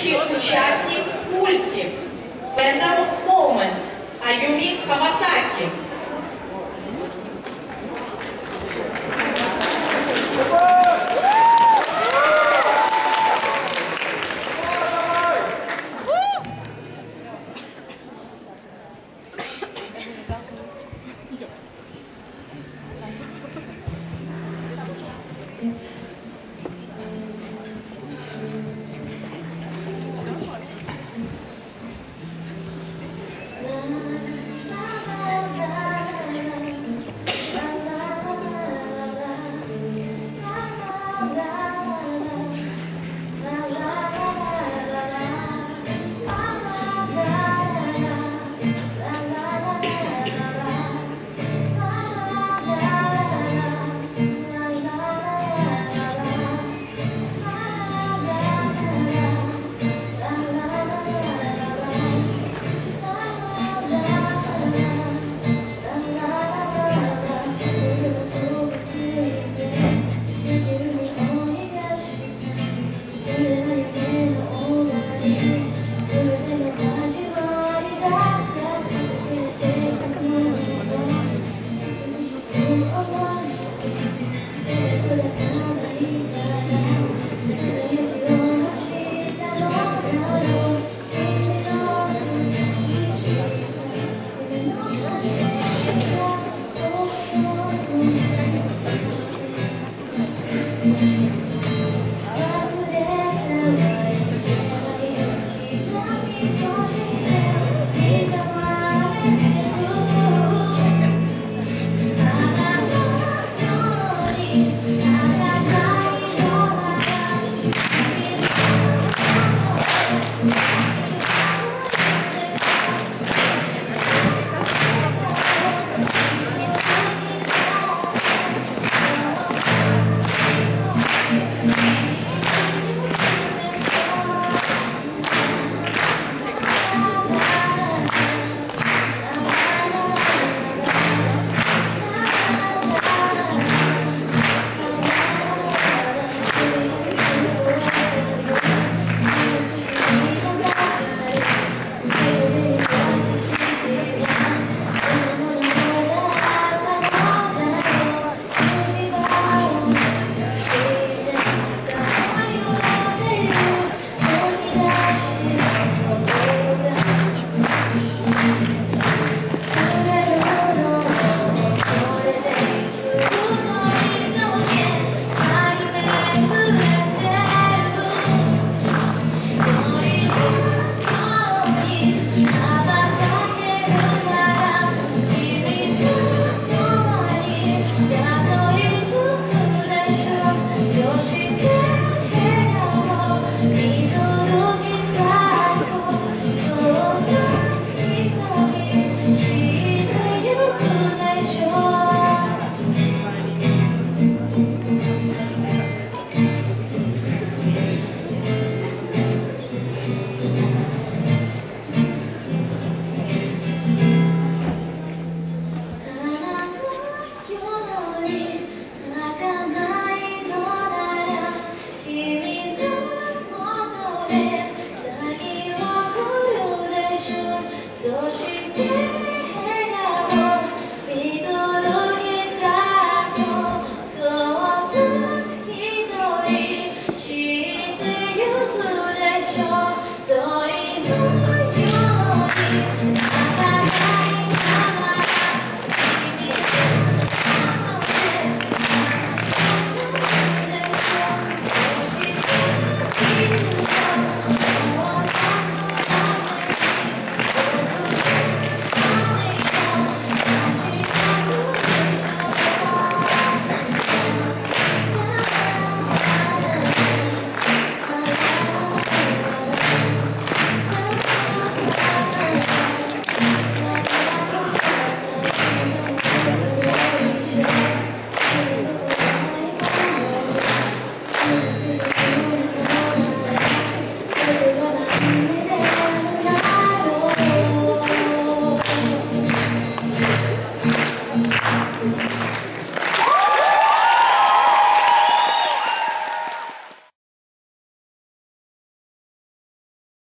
Следующий участник – культи Random Moments. Аюми Хамасаки. Yeah.